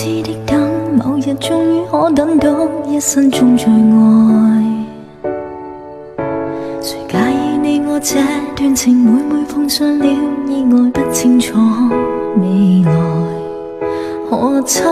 痴的等，某日終於可等到一生中最愛。誰介意你我這段情每每碰上了意外，不清楚未來可測。